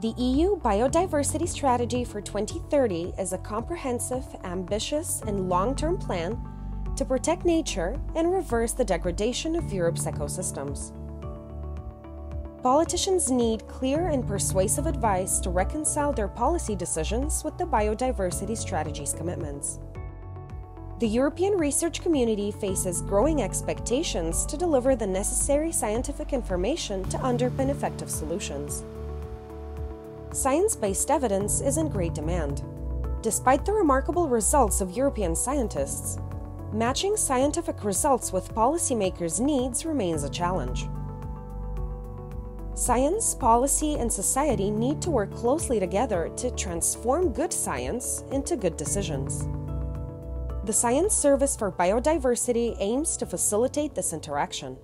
The EU Biodiversity Strategy for 2030 is a comprehensive, ambitious, and long term plan to protect nature and reverse the degradation of Europe's ecosystems. Politicians need clear and persuasive advice to reconcile their policy decisions with the biodiversity strategy's commitments. The European research community faces growing expectations to deliver the necessary scientific information to underpin effective solutions. Science based evidence is in great demand. Despite the remarkable results of European scientists, matching scientific results with policymakers' needs remains a challenge. Science, policy, and society need to work closely together to transform good science into good decisions. The Science Service for Biodiversity aims to facilitate this interaction.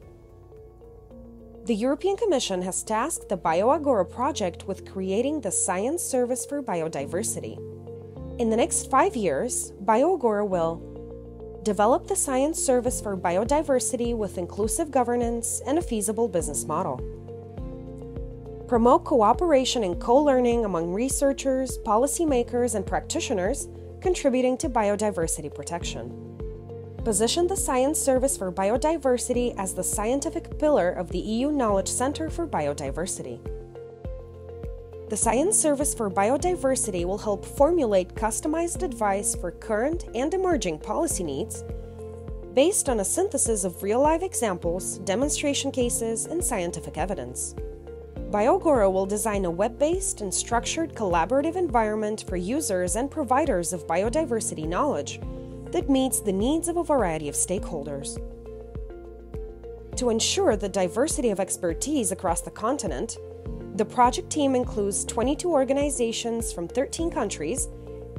The European Commission has tasked the BioAgora project with creating the Science Service for Biodiversity. In the next five years, BioAgora will develop the Science Service for Biodiversity with inclusive governance and a feasible business model, promote cooperation and co learning among researchers, policymakers, and practitioners contributing to biodiversity protection. Position the Science Service for Biodiversity as the scientific pillar of the EU Knowledge Centre for Biodiversity. The Science Service for Biodiversity will help formulate customized advice for current and emerging policy needs based on a synthesis of real life examples, demonstration cases, and scientific evidence. BioAgora will design a web based and structured collaborative environment for users and providers of biodiversity knowledge that meets the needs of a variety of stakeholders. To ensure the diversity of expertise across the continent, the project team includes 22 organizations from 13 countries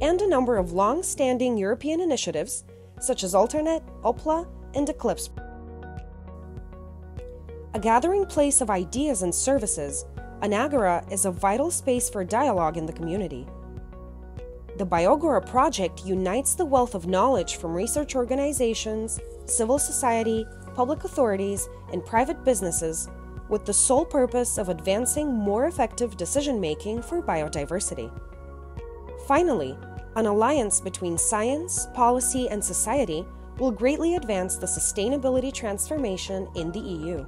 and a number of long standing European initiatives such as ALTER-Net, Oppla, and EKLIPSE a gathering place of ideas and services, Anagora is a vital space for dialogue in the community. The BioAgora project unites the wealth of knowledge from research organizations, civil society, public authorities, and private businesses with the sole purpose of advancing more effective decision making for biodiversity. Finally, an alliance between science, policy, and society will greatly advance the sustainability transformation in the EU.